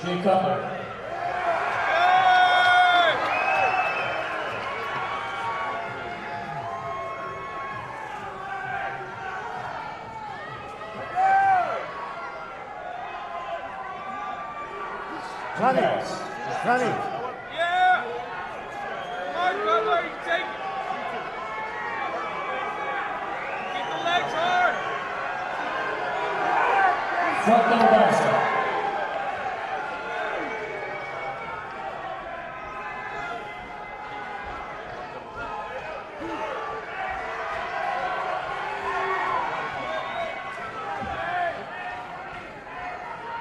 Jay Cutler. Johnny, Johnny. Yeah! Come on, Cutler, you take it. Keep the legs hard. Front double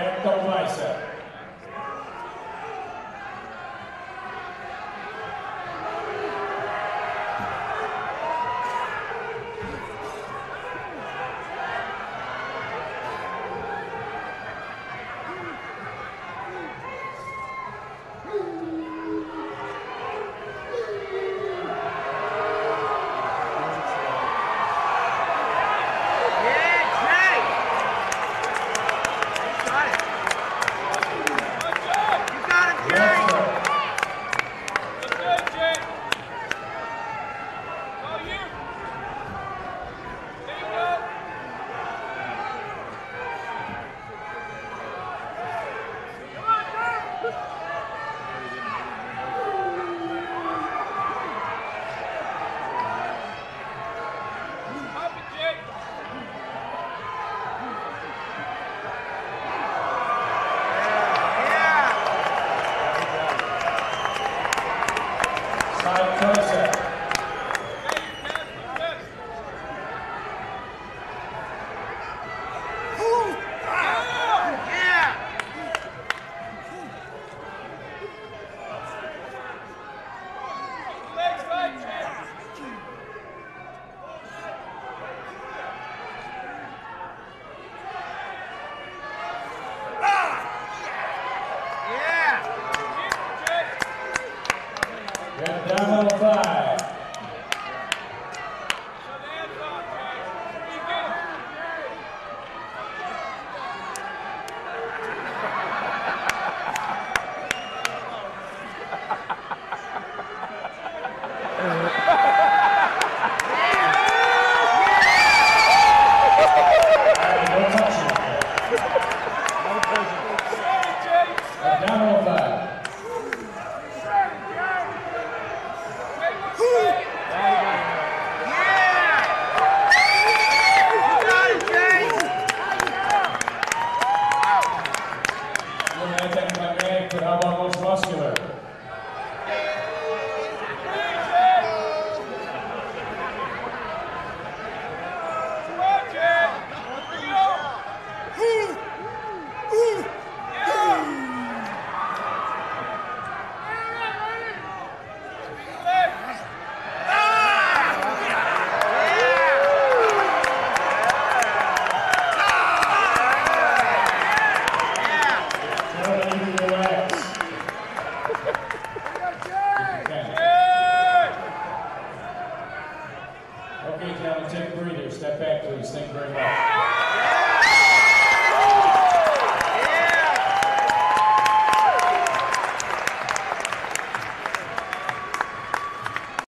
and the bicep. Side tricep. Jay, you pass the chest. Yeah. Yeah. Keep the legs tight, Jay. Yeah. Keep